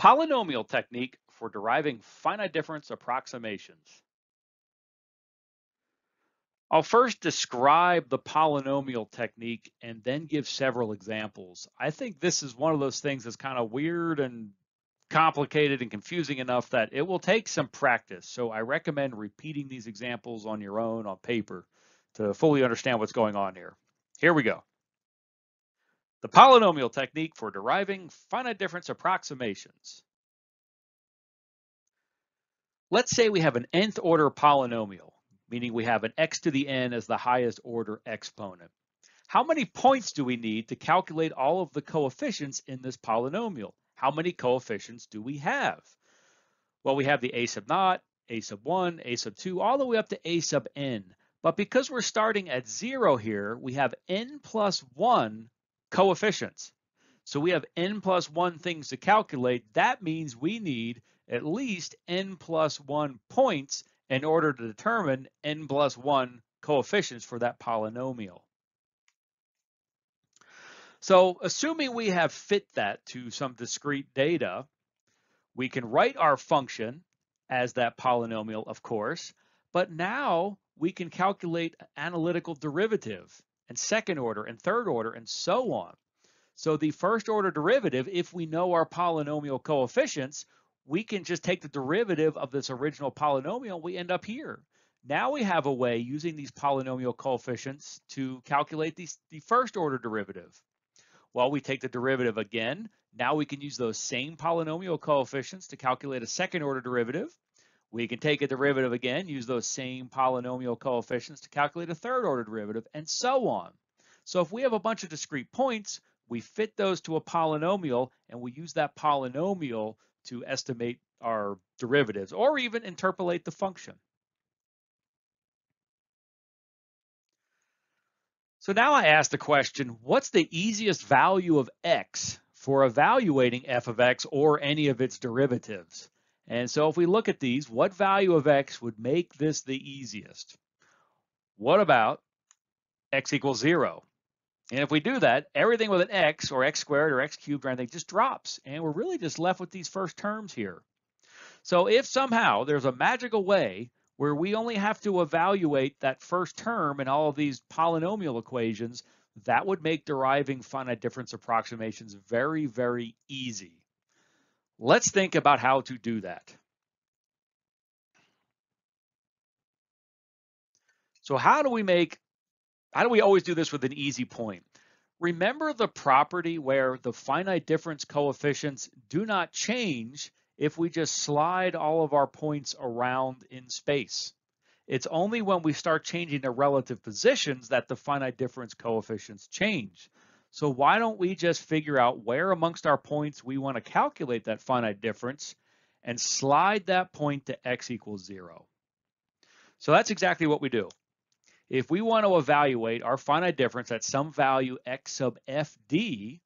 Polynomial technique for deriving finite difference approximations. I'll first describe the polynomial technique and then give several examples. I think this is one of those things that's kind of weird and complicated and confusing enough that it will take some practice. So I recommend repeating these examples on your own on paper to fully understand what's going on here. Here we go. The polynomial technique for deriving finite difference approximations. Let's say we have an nth order polynomial, meaning we have an x to the n as the highest order exponent. How many points do we need to calculate all of the coefficients in this polynomial? How many coefficients do we have? Well, we have the a sub naught, a sub 1, a sub 2, all the way up to a sub n. But because we're starting at 0 here, we have n plus 1 coefficients. So we have n plus 1 things to calculate. That means we need at least n plus 1 points in order to determine n plus 1 coefficients for that polynomial. So assuming we have fit that to some discrete data, we can write our function as that polynomial, of course, but now we can calculate analytical derivative and second order and third order and so on. So the first order derivative, if we know our polynomial coefficients, we can just take the derivative of this original polynomial, we end up here. Now we have a way using these polynomial coefficients to calculate these, the first order derivative. Well, we take the derivative again. Now we can use those same polynomial coefficients to calculate a second order derivative. We can take a derivative again, use those same polynomial coefficients to calculate a third order derivative, and so on. So if we have a bunch of discrete points, we fit those to a polynomial, and we use that polynomial to estimate our derivatives or even interpolate the function. So now I ask the question, what's the easiest value of x for evaluating f of x or any of its derivatives? And so if we look at these, what value of x would make this the easiest? What about x equals zero? And if we do that, everything with an x or x squared or x cubed or anything just drops. And we're really just left with these first terms here. So if somehow there's a magical way where we only have to evaluate that first term in all of these polynomial equations, that would make deriving finite difference approximations very, very easy. Let's think about how to do that. So how do we make how do we always do this with an easy point? Remember the property where the finite difference coefficients do not change if we just slide all of our points around in space. It's only when we start changing the relative positions that the finite difference coefficients change. So why don't we just figure out where amongst our points we want to calculate that finite difference and slide that point to x equals zero. So that's exactly what we do. If we want to evaluate our finite difference at some value x sub fd,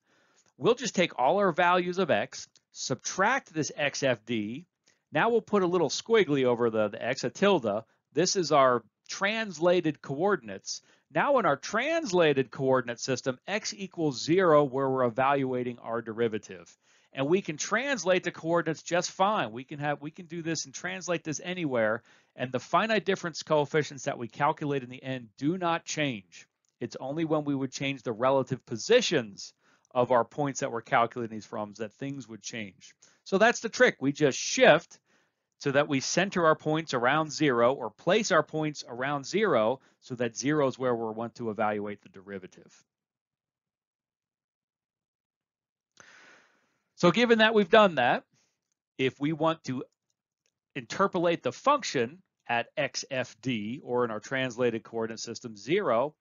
we'll just take all our values of x, subtract this xfd. Now we'll put a little squiggly over the, the x, a tilde. This is our translated coordinates. Now in our translated coordinate system, x equals zero where we're evaluating our derivative. And we can translate the coordinates just fine. We can have we can do this and translate this anywhere and the finite difference coefficients that we calculate in the end do not change. It's only when we would change the relative positions of our points that we're calculating these from that things would change. So that's the trick. We just shift so that we center our points around zero or place our points around zero so that zero is where we want to evaluate the derivative. So given that we've done that, if we want to interpolate the function at xfd, or in our translated coordinate system, zero,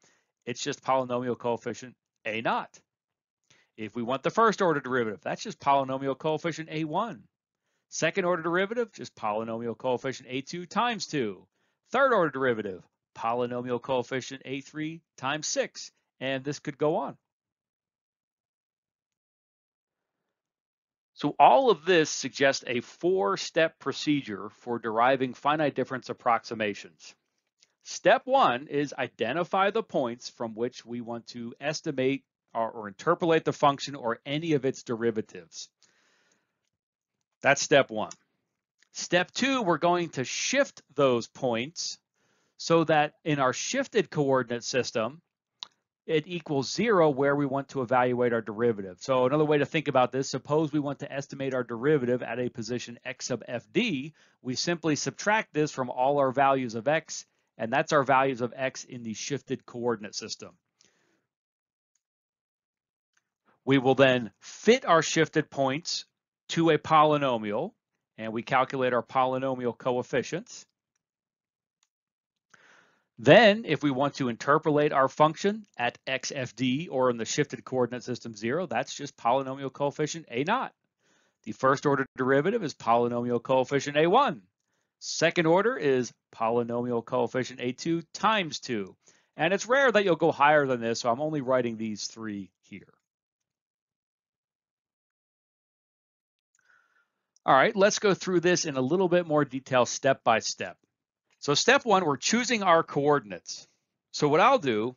it's just polynomial coefficient a naught. If we want the first order derivative, that's just polynomial coefficient a1. Second order derivative, just polynomial coefficient a2 times 2. Third order derivative, polynomial coefficient a3 times 6. And this could go on. So all of this suggests a four-step procedure for deriving finite difference approximations. Step one is identify the points from which we want to estimate or, or interpolate the function or any of its derivatives. That's step one. Step two, we're going to shift those points so that in our shifted coordinate system, it equals zero where we want to evaluate our derivative. So another way to think about this, suppose we want to estimate our derivative at a position x sub fd, we simply subtract this from all our values of x, and that's our values of x in the shifted coordinate system. We will then fit our shifted points to a polynomial, and we calculate our polynomial coefficients. Then, if we want to interpolate our function at xfd or in the shifted coordinate system 0, that's just polynomial coefficient a naught. The first order derivative is polynomial coefficient a1. Second order is polynomial coefficient a2 times 2. And it's rare that you'll go higher than this, so I'm only writing these three All right, let's go through this in a little bit more detail step by step. So step one, we're choosing our coordinates. So what I'll do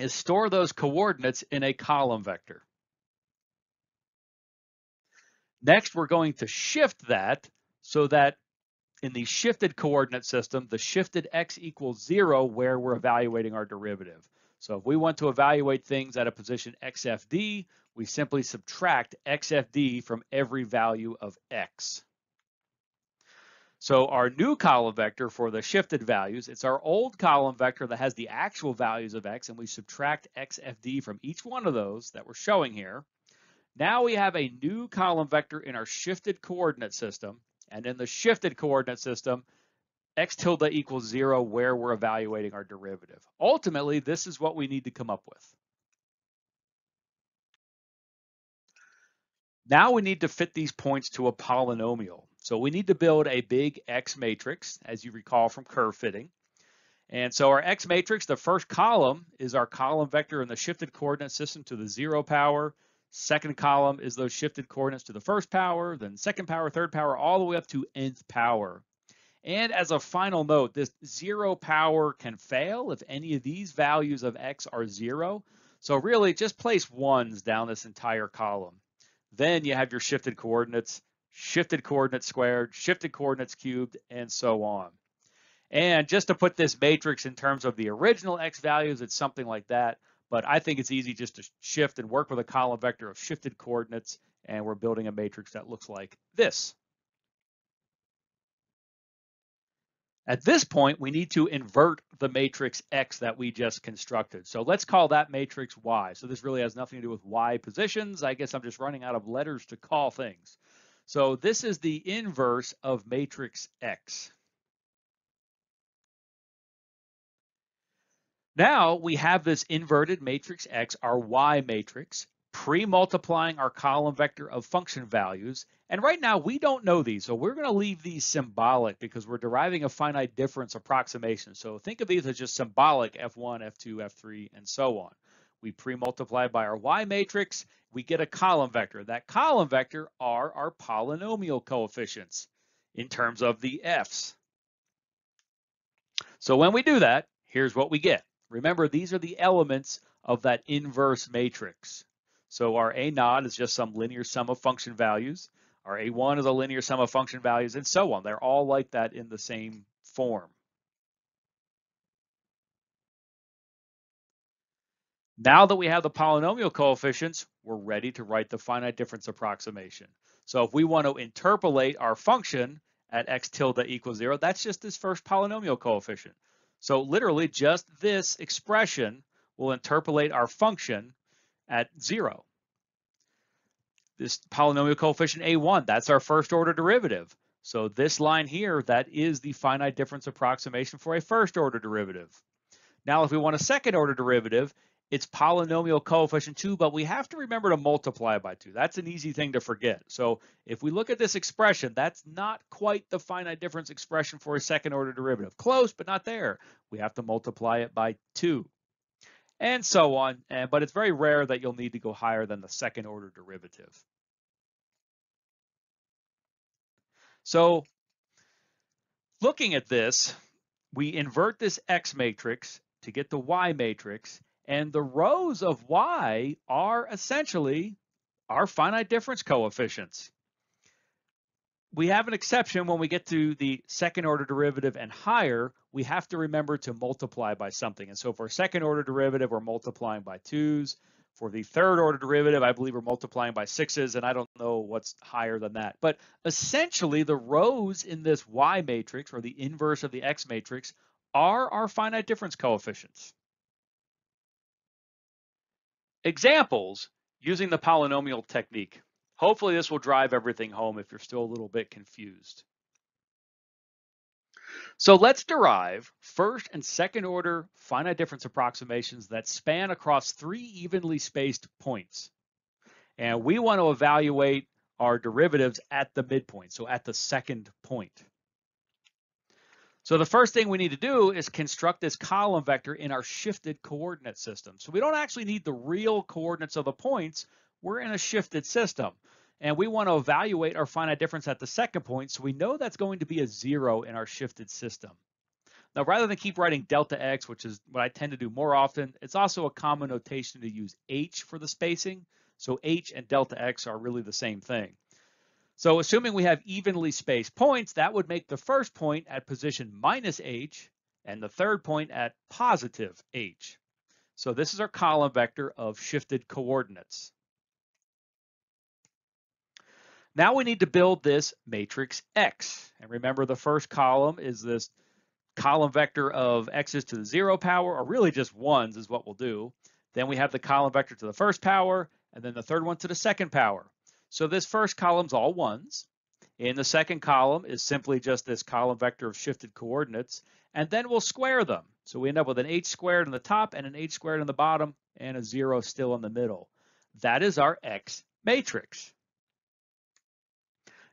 is store those coordinates in a column vector. Next, we're going to shift that so that in the shifted coordinate system, the shifted x equals zero where we're evaluating our derivative. So if we want to evaluate things at a position xfd, we simply subtract xfd from every value of x. So our new column vector for the shifted values, it's our old column vector that has the actual values of x, and we subtract xfd from each one of those that we're showing here. Now we have a new column vector in our shifted coordinate system, and in the shifted coordinate system, x tilde equals zero where we're evaluating our derivative. Ultimately, this is what we need to come up with. Now we need to fit these points to a polynomial. So we need to build a big X matrix, as you recall from curve fitting. And so our X matrix, the first column is our column vector in the shifted coordinate system to the zero power. Second column is those shifted coordinates to the first power, then second power, third power, all the way up to nth power. And as a final note, this zero power can fail if any of these values of X are zero. So really just place ones down this entire column. Then you have your shifted coordinates shifted coordinates squared, shifted coordinates cubed, and so on. And just to put this matrix in terms of the original x values, it's something like that. But I think it's easy just to shift and work with a column vector of shifted coordinates, and we're building a matrix that looks like this. At this point, we need to invert the matrix X that we just constructed. So let's call that matrix Y. So this really has nothing to do with Y positions. I guess I'm just running out of letters to call things. So this is the inverse of matrix X. Now we have this inverted matrix X, our Y matrix, pre-multiplying our column vector of function values. And right now we don't know these, so we're gonna leave these symbolic because we're deriving a finite difference approximation. So think of these as just symbolic F1, F2, F3, and so on. We pre-multiply by our Y matrix, we get a column vector. That column vector are our polynomial coefficients in terms of the F's. So when we do that, here's what we get. Remember, these are the elements of that inverse matrix. So our A naught is just some linear sum of function values. Our A1 is a linear sum of function values and so on. They're all like that in the same form. Now that we have the polynomial coefficients, we're ready to write the finite difference approximation. So if we want to interpolate our function at x tilde equals zero, that's just this first polynomial coefficient. So literally just this expression will interpolate our function at zero. This polynomial coefficient a1, that's our first order derivative. So this line here, that is the finite difference approximation for a first order derivative. Now, if we want a second order derivative, it's polynomial coefficient 2, but we have to remember to multiply by 2. That's an easy thing to forget. So if we look at this expression, that's not quite the finite difference expression for a second order derivative. Close, but not there. We have to multiply it by 2. And so on, and, but it's very rare that you'll need to go higher than the second order derivative. So looking at this, we invert this X matrix to get the Y matrix, and the rows of y are essentially our finite difference coefficients. We have an exception when we get to the second order derivative and higher, we have to remember to multiply by something. And so for second order derivative, we're multiplying by twos. For the third order derivative, I believe we're multiplying by sixes, and I don't know what's higher than that. But essentially, the rows in this Y matrix, or the inverse of the X matrix, are our finite difference coefficients. Examples using the polynomial technique. Hopefully this will drive everything home if you're still a little bit confused. So let's derive first and second order finite difference approximations that span across three evenly spaced points. And we want to evaluate our derivatives at the midpoint, so at the second point. So the first thing we need to do is construct this column vector in our shifted coordinate system. So we don't actually need the real coordinates of the points, we're in a shifted system. And we want to evaluate our finite difference at the second point, so we know that's going to be a zero in our shifted system. Now, rather than keep writing delta x, which is what I tend to do more often, it's also a common notation to use h for the spacing. So h and delta x are really the same thing. So assuming we have evenly spaced points, that would make the first point at position minus h and the third point at positive h. So this is our column vector of shifted coordinates. Now we need to build this matrix X. And remember the first column is this column vector of x's to the zero power, or really just ones is what we'll do. Then we have the column vector to the first power, and then the third one to the second power. So this first column's all ones. In the second column is simply just this column vector of shifted coordinates, and then we'll square them. So we end up with an h squared in the top and an h squared in the bottom, and a zero still in the middle. That is our X matrix.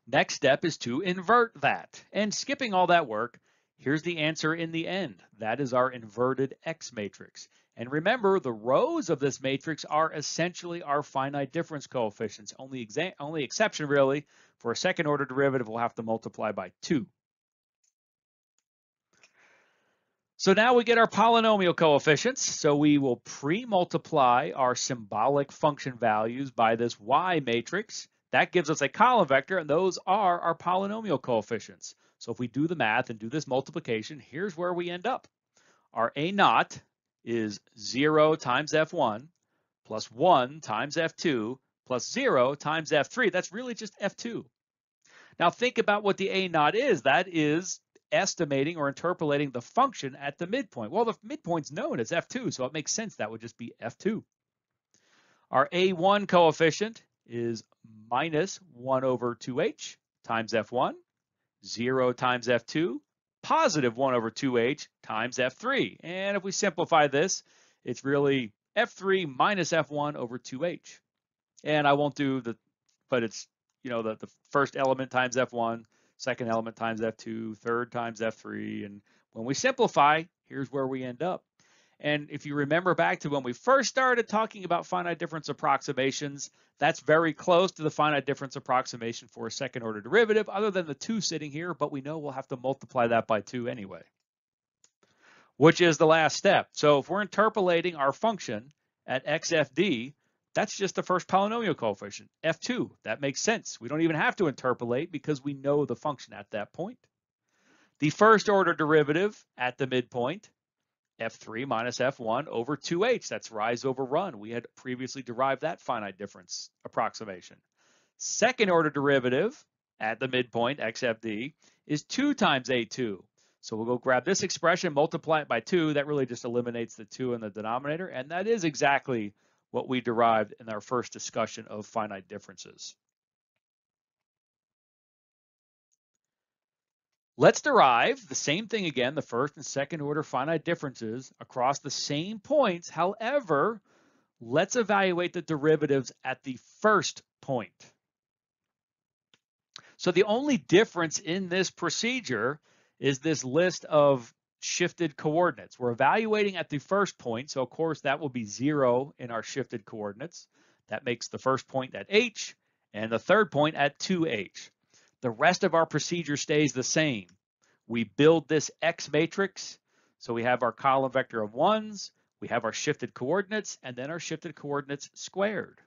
Next step is to invert that. And skipping all that work, here's the answer in the end. That is our inverted X matrix. And remember, the rows of this matrix are essentially our finite difference coefficients. Only, only exception, really, for a second order derivative, we'll have to multiply by 2. So now we get our polynomial coefficients. So we will pre-multiply our symbolic function values by this y matrix. That gives us a column vector, and those are our polynomial coefficients. So if we do the math and do this multiplication, here's where we end up. Our A naught is 0 times F1 plus 1 times F2 plus 0 times F3. That's really just F2. Now think about what the A naught is. That is estimating or interpolating the function at the midpoint. Well, the midpoint's known as F2, so it makes sense that would just be F2. Our A1 coefficient is minus 1 over 2h times f1, 0 times f2, positive 1 over 2h times f3. And if we simplify this, it's really f3 minus f1 over 2h. And I won't do the, but it's, you know, the, the first element times f1, second element times f2, third times f3. And when we simplify, here's where we end up. And if you remember back to when we first started talking about finite difference approximations, that's very close to the finite difference approximation for a second order derivative, other than the two sitting here, but we know we'll have to multiply that by two anyway, which is the last step. So if we're interpolating our function at xfd, that's just the first polynomial coefficient, f2. That makes sense. We don't even have to interpolate because we know the function at that point. The first order derivative at the midpoint f3 minus f1 over 2h. That's rise over run. We had previously derived that finite difference approximation. Second order derivative at the midpoint, xfd, is 2 times a2. So we'll go grab this expression, multiply it by 2. That really just eliminates the 2 in the denominator. And that is exactly what we derived in our first discussion of finite differences. Let's derive the same thing again, the first and second order finite differences across the same points. However, let's evaluate the derivatives at the first point. So the only difference in this procedure is this list of shifted coordinates. We're evaluating at the first point, so of course that will be zero in our shifted coordinates. That makes the first point at h and the third point at 2h. The rest of our procedure stays the same. We build this X matrix. So we have our column vector of ones, we have our shifted coordinates, and then our shifted coordinates squared.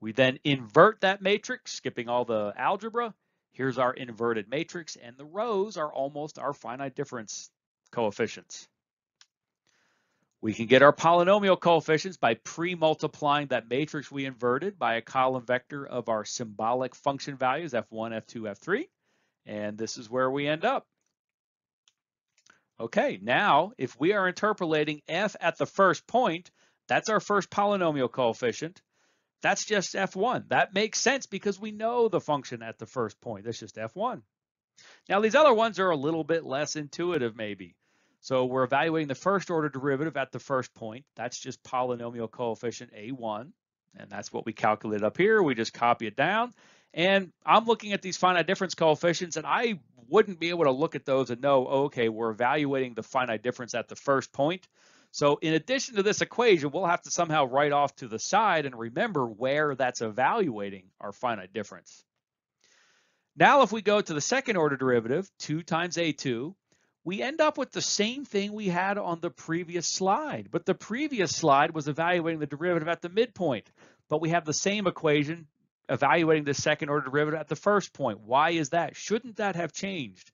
We then invert that matrix, skipping all the algebra. Here's our inverted matrix, and the rows are almost our finite difference coefficients. We can get our polynomial coefficients by pre-multiplying that matrix we inverted by a column vector of our symbolic function values, f1, f2, f3, and this is where we end up. Okay, now if we are interpolating f at the first point, that's our first polynomial coefficient. That's just f1. That makes sense because we know the function at the first point. That's just f1. Now these other ones are a little bit less intuitive maybe. So we're evaluating the first order derivative at the first point. That's just polynomial coefficient a1. And that's what we calculate up here. We just copy it down. And I'm looking at these finite difference coefficients and I wouldn't be able to look at those and know, oh, okay, we're evaluating the finite difference at the first point. So in addition to this equation, we'll have to somehow write off to the side and remember where that's evaluating our finite difference. Now, if we go to the second order derivative, 2 times a2, we end up with the same thing we had on the previous slide. But the previous slide was evaluating the derivative at the midpoint. But we have the same equation evaluating the second order derivative at the first point. Why is that? Shouldn't that have changed?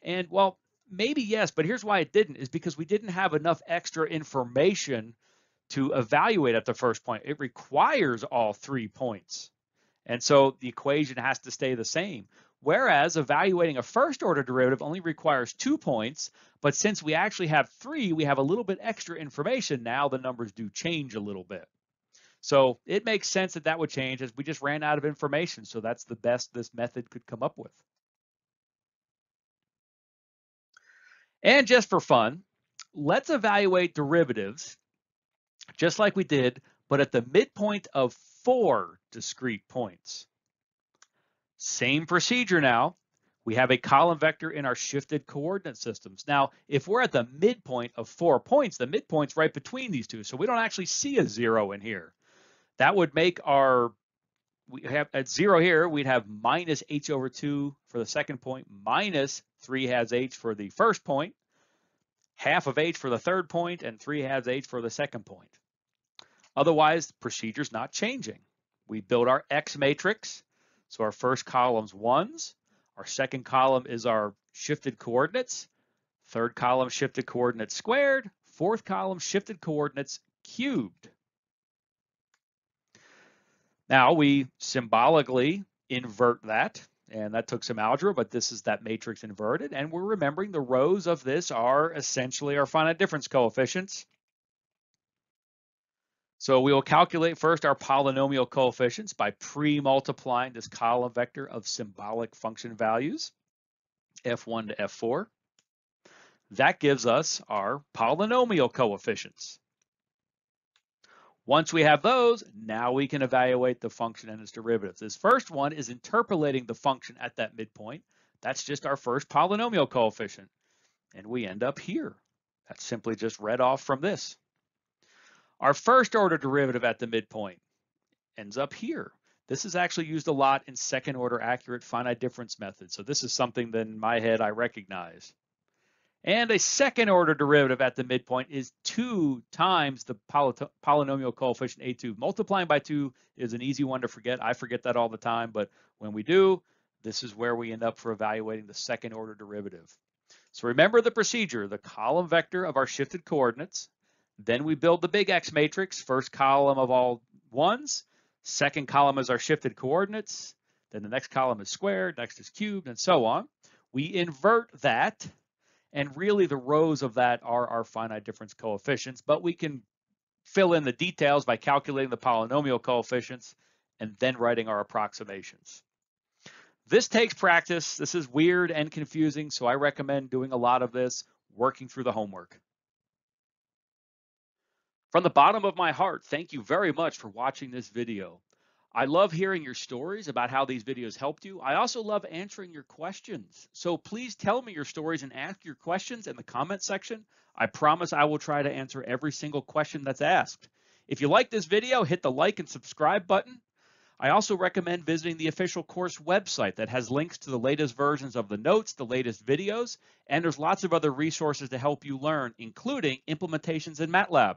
And well, maybe yes, but here's why it didn't is because we didn't have enough extra information to evaluate at the first point. It requires all three points. And so the equation has to stay the same. Whereas evaluating a first order derivative only requires two points, but since we actually have three, we have a little bit extra information. Now the numbers do change a little bit. So it makes sense that that would change as we just ran out of information. So that's the best this method could come up with. And just for fun, let's evaluate derivatives just like we did, but at the midpoint of four discrete points. Same procedure now. We have a column vector in our shifted coordinate systems. Now, if we're at the midpoint of four points, the midpoint's right between these two, so we don't actually see a zero in here. That would make our, we have at zero here, we'd have minus h over 2 for the second point, minus 3 halves h for the first point, half of h for the third point, and 3 halves h for the second point. Otherwise, the procedure's not changing. We build our x matrix. So our first column's ones. Our second column is our shifted coordinates. Third column, shifted coordinates squared. Fourth column, shifted coordinates cubed. Now we symbolically invert that, and that took some algebra, but this is that matrix inverted, and we're remembering the rows of this are essentially our finite difference coefficients. So we will calculate first our polynomial coefficients by pre-multiplying this column vector of symbolic function values, f1 to f4. That gives us our polynomial coefficients. Once we have those, now we can evaluate the function and its derivatives. This first one is interpolating the function at that midpoint. That's just our first polynomial coefficient. And we end up here. That's simply just read off from this. Our first order derivative at the midpoint ends up here. This is actually used a lot in second order accurate finite difference methods. So this is something that in my head I recognize. And a second order derivative at the midpoint is 2 times the polynomial coefficient a2. Multiplying by 2 is an easy one to forget. I forget that all the time, but when we do, this is where we end up for evaluating the second order derivative. So remember the procedure, the column vector of our shifted coordinates. Then we build the big X matrix, first column of all ones. Second column is our shifted coordinates. Then the next column is squared, next is cubed, and so on. We invert that and really the rows of that are our finite difference coefficients, but we can fill in the details by calculating the polynomial coefficients and then writing our approximations. This takes practice. This is weird and confusing, so I recommend doing a lot of this, working through the homework. From the bottom of my heart, thank you very much for watching this video. I love hearing your stories about how these videos helped you. I also love answering your questions. So please tell me your stories and ask your questions in the comment section. I promise I will try to answer every single question that's asked. If you like this video, hit the like and subscribe button. I also recommend visiting the official course website that has links to the latest versions of the notes, the latest videos, and there's lots of other resources to help you learn, including implementations in MATLAB.